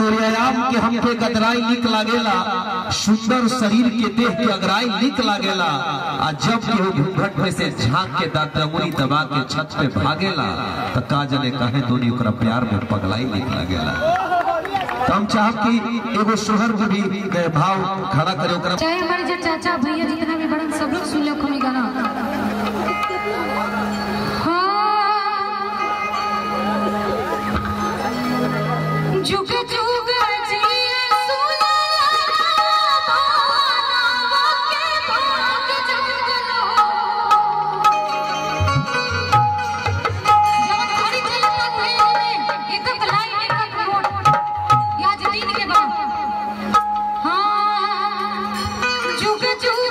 व्यायाम के हमके गदराई निक लागेला सुंदर शरीर के देह के अगराई निक लागेला आ जब केहू घूंघट में से झाँक के अंगुली दबा के छत पे भागेला तो का जने कहे, दोनी ओकरा प्यार में पगलाई निक लागेला तो हम चाहब कि एगो सोहर के भी भाव खड़ा करे ओकरा। चाहे हमारे जो चाचा भैया जितना भी बड़न सब लोग सुन लो खमी गाना। हाँ। झुक झुक you can do